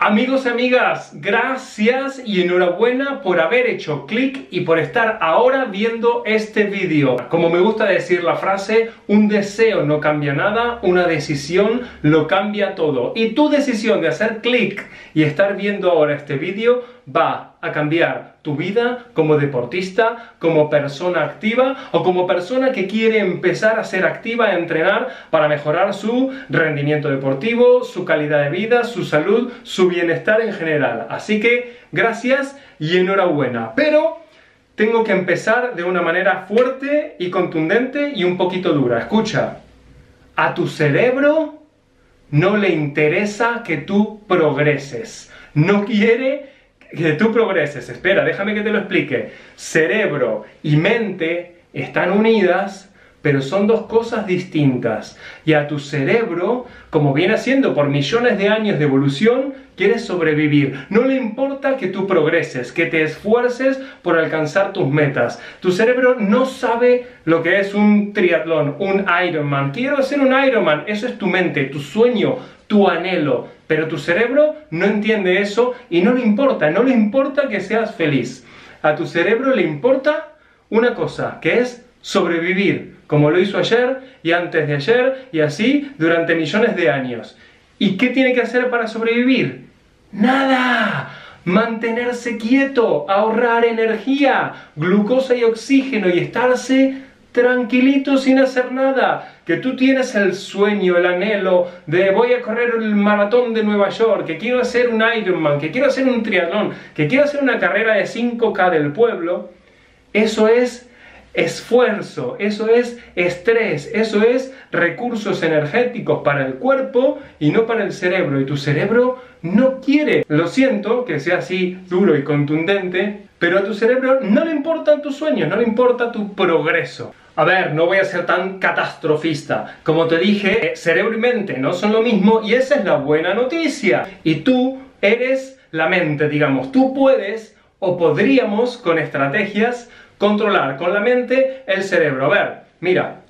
Amigos y amigas, gracias y enhorabuena por haber hecho clic y por estar ahora viendo este vídeo. Como me gusta decir la frase, un deseo no cambia nada, una decisión lo cambia todo. Y tu decisión de hacer clic y estar viendo ahora este vídeo va a cambiar tu vida como deportista, como persona activa o como persona que quiere empezar a ser activa, a entrenar para mejorar su rendimiento deportivo, su calidad de vida, su salud, su bienestar en general. Así que gracias y enhorabuena. Pero tengo que empezar de una manera fuerte y contundente y un poquito dura. Escucha, a tu cerebro no le interesa que tú progreses. No quiere que tú progreses. Espera, déjame que te lo explique. Cerebro y mente están unidas, pero son dos cosas distintas. Y a tu cerebro, como viene haciendo por millones de años de evolución, quiere sobrevivir. No le importa que tú progreses, que te esfuerces por alcanzar tus metas. Tu cerebro no sabe lo que es un triatlón, un Ironman. Quiero hacer un Ironman. Eso es tu mente, tu sueño, tu anhelo. Pero tu cerebro no entiende eso y no le importa, no le importa que seas feliz. A tu cerebro le importa una cosa, que es sobrevivir, como lo hizo ayer y antes de ayer y así durante millones de años. ¿Y qué tiene que hacer para sobrevivir? Nada. Mantenerse quieto, ahorrar energía, glucosa y oxígeno y estarse tranquilito sin hacer nada, que tú tienes el sueño, el anhelo de voy a correr el maratón de Nueva York, que quiero hacer un Ironman, que quiero hacer un triatlón, que quiero hacer una carrera de 5K del pueblo, eso es esfuerzo, eso es estrés, eso es recursos energéticos para el cuerpo y no para el cerebro. Y tu cerebro no quiere. Lo siento que sea así duro y contundente, pero a tu cerebro no le importan tus sueños, no le importa tu progreso. A ver, no voy a ser tan catastrofista. Como te dije, cerebro y mente no son lo mismo y esa es la buena noticia. Y tú eres la mente, digamos. Tú puedes o podríamos con estrategias controlar con la mente el cerebro. A ver, mira,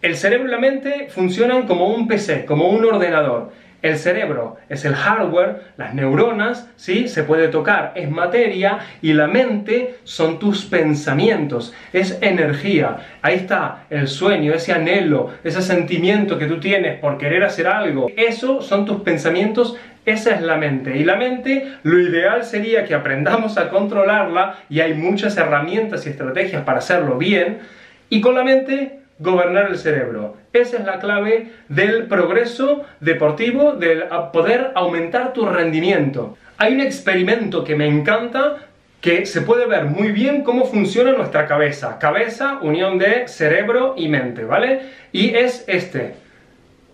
el cerebro y la mente funcionan como un PC, como un ordenador. El cerebro es el hardware, las neuronas, ¿sí? Se puede tocar, es materia y la mente son tus pensamientos, es energía. Ahí está el sueño, ese anhelo, ese sentimiento que tú tienes por querer hacer algo. Eso son tus pensamientos esa es la mente. Y la mente, lo ideal sería que aprendamos a controlarla y hay muchas herramientas y estrategias para hacerlo bien. Y con la mente, gobernar el cerebro. Esa es la clave del progreso deportivo, del poder aumentar tu rendimiento. Hay un experimento que me encanta que se puede ver muy bien cómo funciona nuestra cabeza. Cabeza, unión de cerebro y mente, ¿vale? Y es este.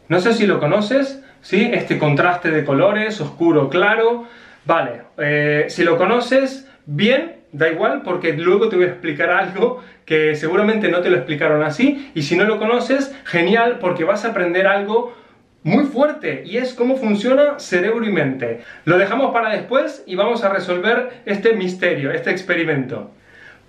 No sé si lo conoces, ¿sí? Este contraste de colores, oscuro, claro. Vale, eh, si lo conoces, bien, da igual, porque luego te voy a explicar algo que seguramente no te lo explicaron así. Y si no lo conoces, genial, porque vas a aprender algo muy fuerte y es cómo funciona cerebro y mente. Lo dejamos para después y vamos a resolver este misterio, este experimento.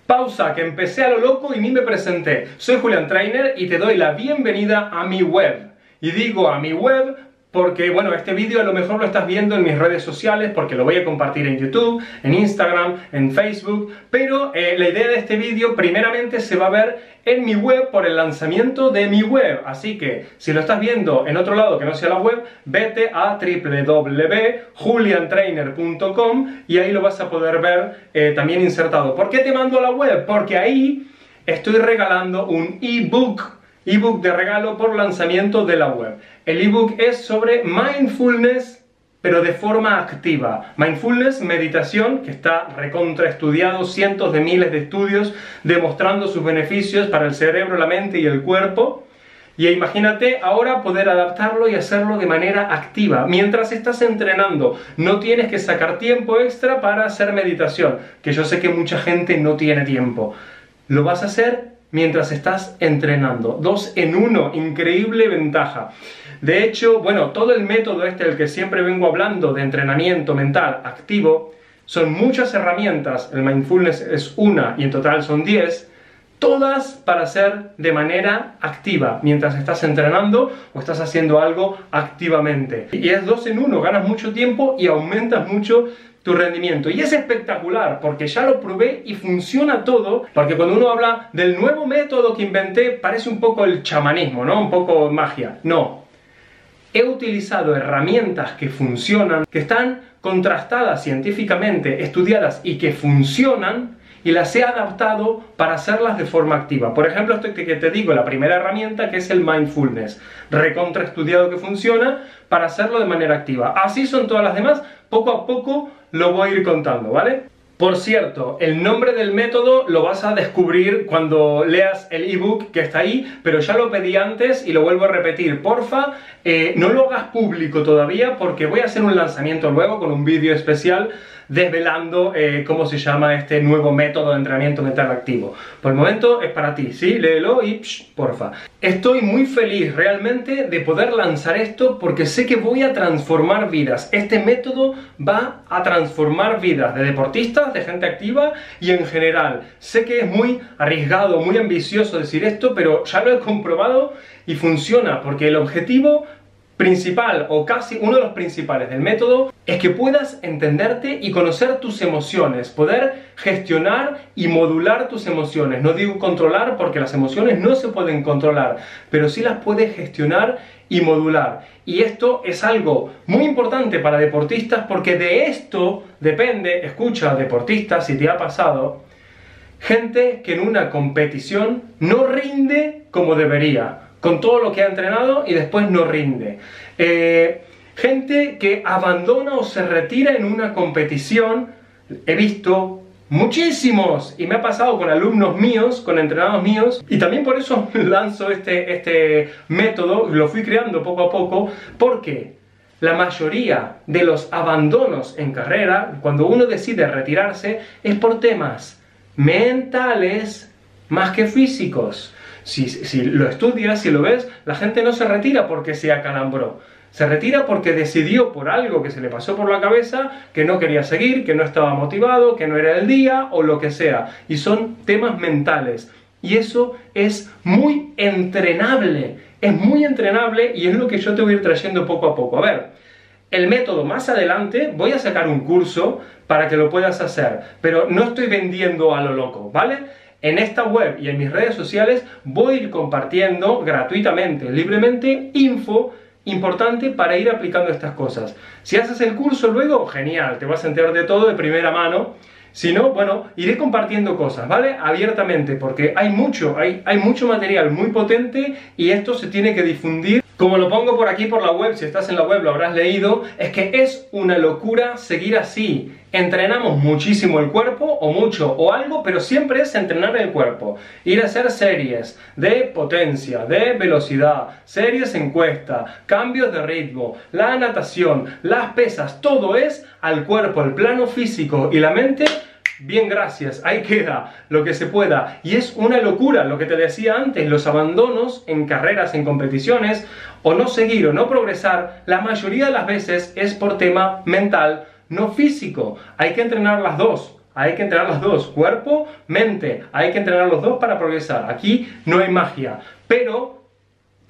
Pausa, que empecé a lo loco y ni me presenté. Soy Julian Trainer y te doy la bienvenida a mi web. Y digo a mi web porque, bueno, este vídeo a lo mejor lo estás viendo en mis redes sociales, porque lo voy a compartir en YouTube, en Instagram, en Facebook, pero eh, la idea de este vídeo primeramente se va a ver en mi web por el lanzamiento de mi web. Así que, si lo estás viendo en otro lado que no sea la web, vete a www.juliantrainer.com y ahí lo vas a poder ver eh, también insertado. ¿Por qué te mando a la web? Porque ahí estoy regalando un ebook ebook de regalo por lanzamiento de la web. El ebook es sobre mindfulness pero de forma activa. Mindfulness, meditación, que está recontraestudiado, cientos de miles de estudios demostrando sus beneficios para el cerebro, la mente y el cuerpo. Y imagínate ahora poder adaptarlo y hacerlo de manera activa. Mientras estás entrenando, no tienes que sacar tiempo extra para hacer meditación, que yo sé que mucha gente no tiene tiempo. Lo vas a hacer mientras estás entrenando. Dos en uno, increíble ventaja. De hecho, bueno, todo el método este del que siempre vengo hablando de entrenamiento mental activo, son muchas herramientas, el mindfulness es una y en total son 10, todas para hacer de manera activa, mientras estás entrenando o estás haciendo algo activamente. Y es dos en uno, ganas mucho tiempo y aumentas mucho tu rendimiento. Y es espectacular porque ya lo probé y funciona todo, porque cuando uno habla del nuevo método que inventé, parece un poco el chamanismo, ¿no? Un poco magia. No. He utilizado herramientas que funcionan, que están contrastadas científicamente, estudiadas y que funcionan y las he adaptado para hacerlas de forma activa. Por ejemplo, esto que te digo, la primera herramienta que es el mindfulness, recontra estudiado que funciona para hacerlo de manera activa. Así son todas las demás, poco a poco lo voy a ir contando, ¿vale? Por cierto, el nombre del método lo vas a descubrir cuando leas el ebook que está ahí, pero ya lo pedí antes y lo vuelvo a repetir. Porfa, eh, no lo hagas público todavía porque voy a hacer un lanzamiento luego con un vídeo especial desvelando eh, cómo se llama este nuevo método de entrenamiento mental activo. Por el momento es para ti, ¿sí? Léelo y porfa. Estoy muy feliz realmente de poder lanzar esto porque sé que voy a transformar vidas. Este método va a transformar vidas de deportistas, de gente activa y en general. Sé que es muy arriesgado, muy ambicioso decir esto, pero ya lo he comprobado y funciona porque el objetivo principal o casi uno de los principales del método es que puedas entenderte y conocer tus emociones, poder gestionar y modular tus emociones. No digo controlar porque las emociones no se pueden controlar, pero sí las puedes gestionar y modular. Y esto es algo muy importante para deportistas porque de esto depende, escucha, deportistas, si te ha pasado, gente que en una competición no rinde como debería con todo lo que ha entrenado y después no rinde. Eh, gente que abandona o se retira en una competición, he visto muchísimos y me ha pasado con alumnos míos, con entrenados míos y también por eso lanzo este, este método, lo fui creando poco a poco, porque la mayoría de los abandonos en carrera, cuando uno decide retirarse, es por temas mentales más que físicos. Si, lo estudias, si lo ves, la gente no se retira porque se acalambró. Se retira porque decidió por algo que se le pasó por la cabeza que no quería seguir, que no estaba motivado, que no era el día o lo que sea. Y son temas mentales. Y eso es muy entrenable. Es muy entrenable y es lo que yo te voy a ir trayendo poco a poco. A ver, el método más adelante voy a sacar un curso para que lo puedas hacer, pero no estoy vendiendo a lo loco, ¿vale? En esta web y en mis redes sociales voy a ir compartiendo gratuitamente, libremente, info importante para ir aplicando estas cosas. Si haces el curso luego, genial, te vas a enterar de todo de primera mano. Si no, bueno, iré compartiendo cosas, ¿vale? Abiertamente, porque hay mucho, hay, hay mucho material muy potente y esto se tiene que difundir como lo pongo por aquí por la web, si estás en la web lo habrás leído, es que es una locura seguir así. Entrenamos muchísimo el cuerpo, o mucho, o algo, pero siempre es entrenar el cuerpo. Ir a hacer series de potencia, de velocidad, series encuesta, cambios de ritmo, la natación, las pesas, todo es al cuerpo, el plano físico y la mente Bien, gracias, ahí queda lo que se pueda. Y es una locura lo que te decía antes, los abandonos en carreras, en competiciones, o no seguir o no progresar, la mayoría de las veces es por tema mental, no físico. Hay que entrenar las dos. Hay que entrenar las dos, cuerpo, mente. Hay que entrenar los dos para progresar. Aquí no hay magia. Pero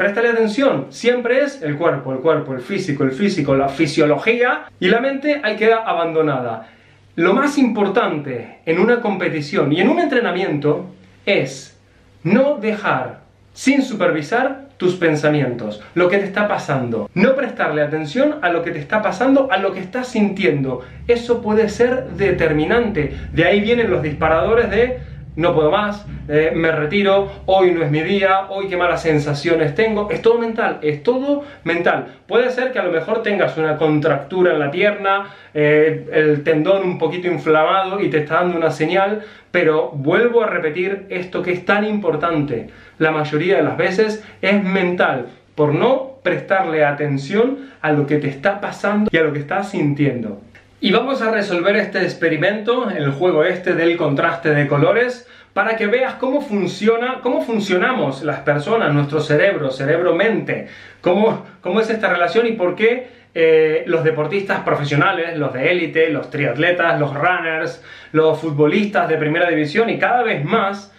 Préstale atención, siempre es el cuerpo, el cuerpo, el físico, el físico, la fisiología y la mente ahí queda abandonada. Lo más importante en una competición y en un entrenamiento es no dejar sin supervisar tus pensamientos, lo que te está pasando. No prestarle atención a lo que te está pasando, a lo que estás sintiendo. Eso puede ser determinante. De ahí vienen los disparadores de no puedo más, eh, me retiro, hoy no es mi día, hoy qué malas sensaciones tengo. Es todo mental, es todo mental. Puede ser que a lo mejor tengas una contractura en la pierna, eh, el tendón un poquito inflamado y te está dando una señal, pero vuelvo a repetir esto que es tan importante. La mayoría de las veces es mental, por no prestarle atención a lo que te está pasando y a lo que estás sintiendo. Y vamos a resolver este experimento, el juego este del contraste de colores, para que veas cómo funciona, cómo funcionamos las personas, nuestro cerebro, cerebro-mente, cómo, cómo es esta relación y por qué eh, los deportistas profesionales, los de élite, los triatletas, los runners, los futbolistas de primera división y cada vez más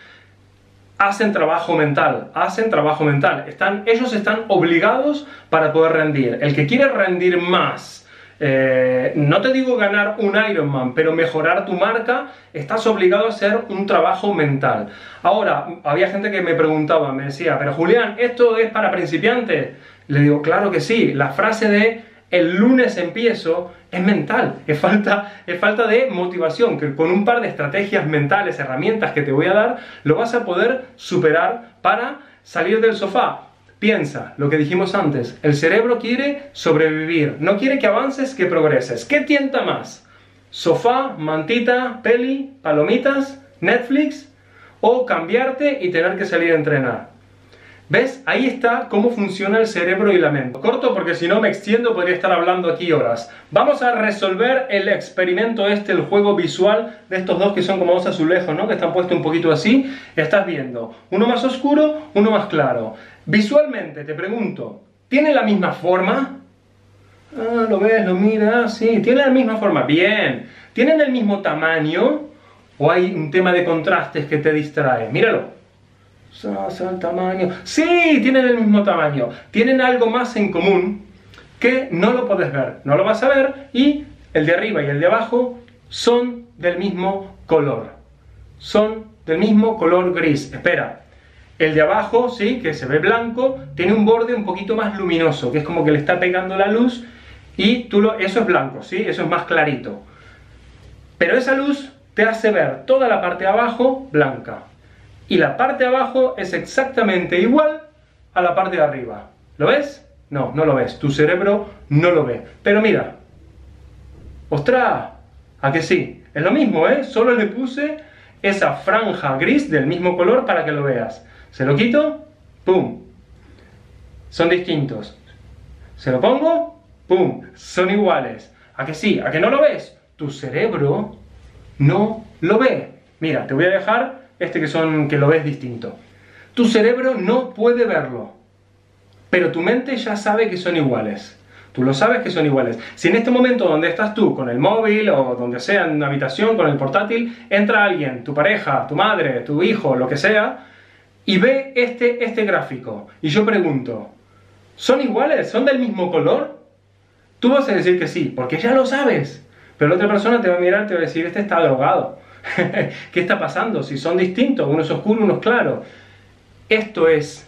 hacen trabajo mental, hacen trabajo mental. Están, ellos están obligados para poder rendir. El que quiere rendir más, eh, no te digo ganar un Ironman, pero mejorar tu marca, estás obligado a hacer un trabajo mental. Ahora, había gente que me preguntaba, me decía, pero Julián, ¿esto es para principiantes? Le digo, claro que sí. La frase de el lunes empiezo es mental, es falta, es falta de motivación, que con un par de estrategias mentales, herramientas que te voy a dar, lo vas a poder superar para salir del sofá. Piensa lo que dijimos antes, el cerebro quiere sobrevivir, no quiere que avances, que progreses. ¿Qué tienta más? ¿Sofá, mantita, peli, palomitas, Netflix? ¿O cambiarte y tener que salir a entrenar? ¿Ves? Ahí está cómo funciona el cerebro y la mente. Corto porque si no me extiendo podría estar hablando aquí horas. Vamos a resolver el experimento este, el juego visual de estos dos que son como dos azulejos, ¿no? Que están puestos un poquito así. Estás viendo uno más oscuro, uno más claro. Visualmente, te pregunto, ¿tiene la misma forma? Ah, lo ves, lo miras, sí, tiene la misma forma. Bien. ¿Tienen el mismo tamaño? ¿O hay un tema de contrastes que te distrae? Míralo el tamaño. Sí, tienen el mismo tamaño. Tienen algo más en común que no lo puedes ver. No lo vas a ver y el de arriba y el de abajo son del mismo color. Son del mismo color gris. Espera. El de abajo, sí, que se ve blanco, tiene un borde un poquito más luminoso, que es como que le está pegando la luz y tú lo, eso es blanco, ¿sí? Eso es más clarito. Pero esa luz te hace ver toda la parte de abajo blanca y la parte de abajo es exactamente igual a la parte de arriba. ¿Lo ves? No, no lo ves. Tu cerebro no lo ve. Pero mira. ¡Ostras! ¿A que sí? Es lo mismo, ¿eh? Solo le puse esa franja gris del mismo color para que lo veas. Se lo quito, ¡pum! Son distintos. Se lo pongo, ¡pum! Son iguales. ¿A que sí? ¿A que no lo ves? Tu cerebro no lo ve. Mira, te voy a dejar este que, son, que lo ves distinto. Tu cerebro no puede verlo, pero tu mente ya sabe que son iguales. Tú lo sabes que son iguales. Si en este momento donde estás tú, con el móvil o donde sea, en una habitación, con el portátil, entra alguien, tu pareja, tu madre, tu hijo, lo que sea, y ve este, este gráfico, y yo pregunto, ¿son iguales? ¿Son del mismo color? Tú vas a decir que sí, porque ya lo sabes. Pero la otra persona te va a mirar y te va a decir, este está drogado. ¿Qué está pasando? Si son distintos, uno es oscuro, uno es claro. Esto es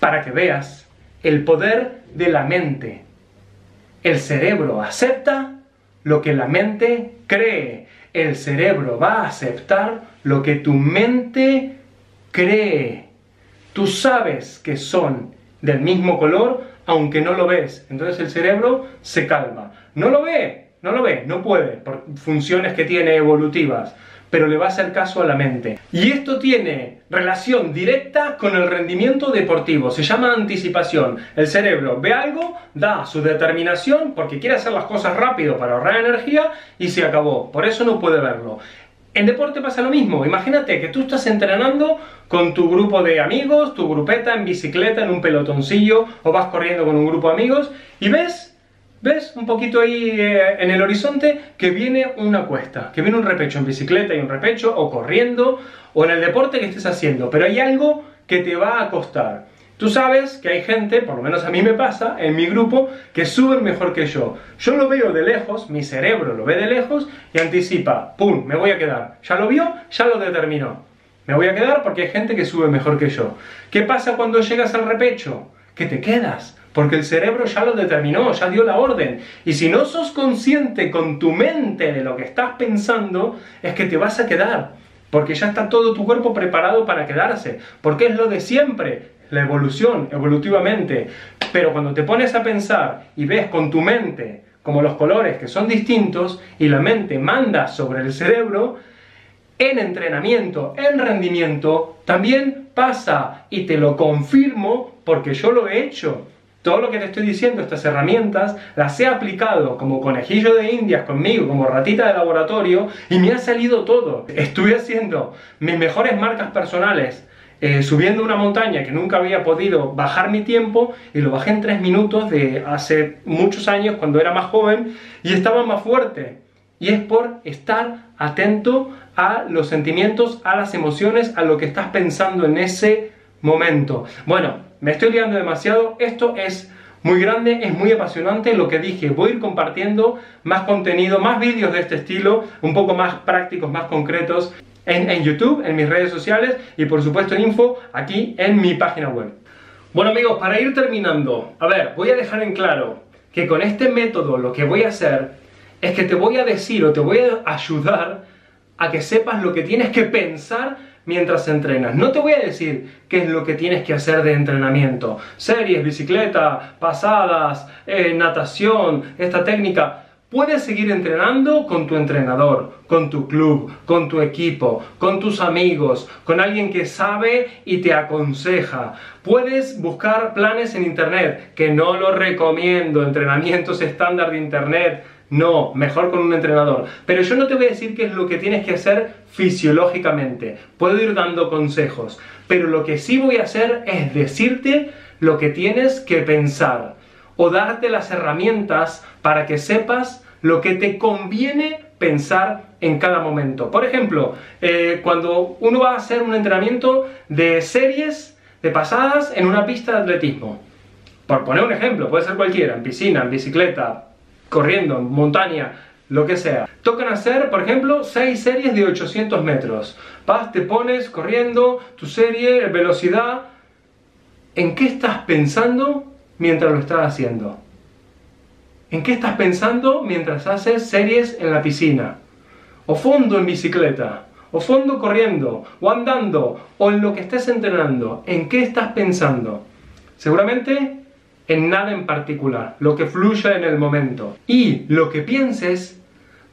para que veas el poder de la mente. El cerebro acepta lo que la mente cree. El cerebro va a aceptar lo que tu mente cree. Tú sabes que son del mismo color, aunque no lo ves. Entonces el cerebro se calma. No lo ve, no lo ve, no puede, por funciones que tiene evolutivas pero le va a hacer caso a la mente. Y esto tiene relación directa con el rendimiento deportivo, se llama anticipación. El cerebro ve algo, da su determinación porque quiere hacer las cosas rápido para ahorrar energía y se acabó. Por eso no puede verlo. En deporte pasa lo mismo. Imagínate que tú estás entrenando con tu grupo de amigos, tu grupeta en bicicleta, en un pelotoncillo, o vas corriendo con un grupo de amigos y ves ¿Ves un poquito ahí eh, en el horizonte que viene una cuesta, que viene un repecho en bicicleta y un repecho, o corriendo, o en el deporte que estés haciendo, pero hay algo que te va a costar. Tú sabes que hay gente, por lo menos a mí me pasa, en mi grupo, que suben mejor que yo. Yo lo veo de lejos, mi cerebro lo ve de lejos y anticipa, ¡pum!, me voy a quedar. Ya lo vio, ya lo determinó. Me voy a quedar porque hay gente que sube mejor que yo. ¿Qué pasa cuando llegas al repecho? Que te quedas porque el cerebro ya lo determinó, ya dio la orden. Y si no sos consciente con tu mente de lo que estás pensando, es que te vas a quedar. Porque ya está todo tu cuerpo preparado para quedarse. Porque es lo de siempre, la evolución, evolutivamente. Pero cuando te pones a pensar y ves con tu mente como los colores que son distintos y la mente manda sobre el cerebro, en entrenamiento, en rendimiento, también pasa y te lo confirmo porque yo lo he hecho. Todo lo que te estoy diciendo, estas herramientas, las he aplicado como conejillo de indias conmigo, como ratita de laboratorio, y me ha salido todo. Estuve haciendo mis mejores marcas personales, eh, subiendo una montaña que nunca había podido bajar mi tiempo, y lo bajé en tres minutos de hace muchos años, cuando era más joven, y estaba más fuerte. y es por estar atento a los sentimientos, a las emociones, a lo que estás pensando en ese momento. Bueno, me estoy liando demasiado, esto es muy grande, es muy apasionante lo que dije, voy a ir compartiendo más contenido, más vídeos de este estilo, un poco más prácticos, más concretos en, YouTube, en mis redes sociales y por supuesto en info aquí en mi página web. Bueno amigos, para ir terminando, a ver, voy a dejar en claro que con este método lo que voy a hacer es que te voy a decir o te voy a ayudar a que sepas lo que tienes que pensar mientras entrenas. No te voy a decir qué es lo que tienes que hacer de entrenamiento. Series, bicicleta, pasadas, eh, natación, esta técnica. Puedes seguir entrenando con tu entrenador, con tu club, con tu equipo, con tus amigos, con alguien que sabe y te aconseja. Puedes buscar planes en internet, que no lo recomiendo, entrenamientos estándar de internet. No, mejor con un entrenador. Pero yo no te voy a decir qué es lo que tienes que hacer fisiológicamente. Puedo ir dando consejos. Pero lo que sí voy a hacer es decirte lo que tienes que pensar o darte las herramientas para que sepas lo que te conviene pensar en cada momento. Por ejemplo, eh, cuando uno va a hacer un entrenamiento de series de pasadas en una pista de atletismo. Por poner un ejemplo, puede ser cualquiera, en piscina, en bicicleta, corriendo, en montaña, lo que sea. Tocan hacer, por ejemplo, 6 series de 800 metros. Vas, te pones corriendo, tu serie, velocidad. ¿En qué estás pensando mientras lo estás haciendo? ¿En qué estás pensando mientras haces series en la piscina? O fondo en bicicleta, o fondo corriendo, o andando, o en lo que estés entrenando. ¿En qué estás pensando? Seguramente en nada en particular, lo que fluya en el momento. Y lo que pienses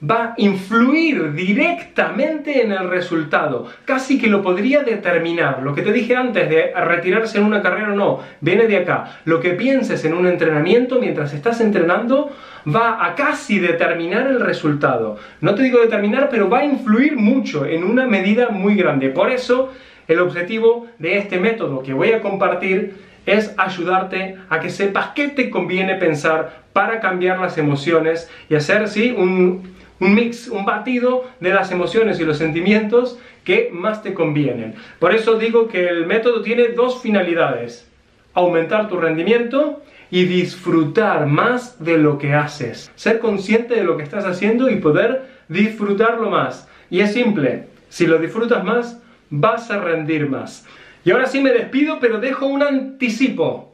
va a influir directamente en el resultado. Casi que lo podría determinar. Lo que te dije antes de retirarse en una carrera o no, viene de acá. Lo que pienses en un entrenamiento mientras estás entrenando va a casi determinar el resultado. No te digo determinar, pero va a influir mucho en una medida muy grande. Por eso, el objetivo de este método que voy a compartir es ayudarte a que sepas qué te conviene pensar para cambiar las emociones y hacer, sí, un, un mix, un batido de las emociones y los sentimientos que más te convienen. Por eso digo que el método tiene dos finalidades. Aumentar tu rendimiento y disfrutar más de lo que haces. Ser consciente de lo que estás haciendo y poder disfrutarlo más. Y es simple, si lo disfrutas más, vas a rendir más. Y ahora sí me despido, pero dejo un anticipo,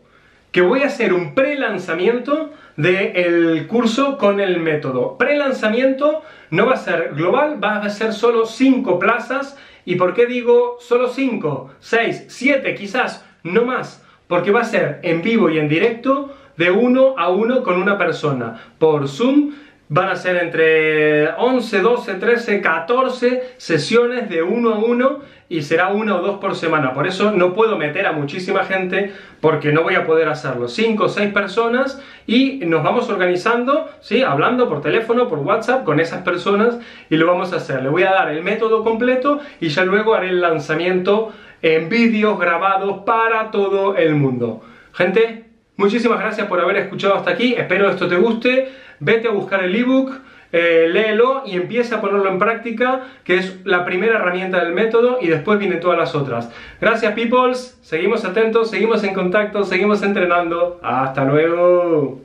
que voy a hacer un pre-lanzamiento del curso con el método. Pre-lanzamiento no va a ser global, va a ser solo 5 plazas. ¿Y por qué digo solo 5, 6, 7 quizás, no más? Porque va a ser en vivo y en directo de uno a uno con una persona por Zoom Van a ser entre 11, 12, 13, 14 sesiones de uno a uno y será una o dos por semana. Por eso no puedo meter a muchísima gente porque no voy a poder hacerlo. 5 o 6 personas y nos vamos organizando, ¿sí? hablando por teléfono, por WhatsApp con esas personas y lo vamos a hacer. Le voy a dar el método completo y ya luego haré el lanzamiento en vídeos grabados para todo el mundo. Gente, Muchísimas gracias por haber escuchado hasta aquí, espero esto te guste, vete a buscar el ebook, eh, léelo y empieza a ponerlo en práctica, que es la primera herramienta del método y después vienen todas las otras. Gracias peoples, seguimos atentos, seguimos en contacto, seguimos entrenando, hasta luego.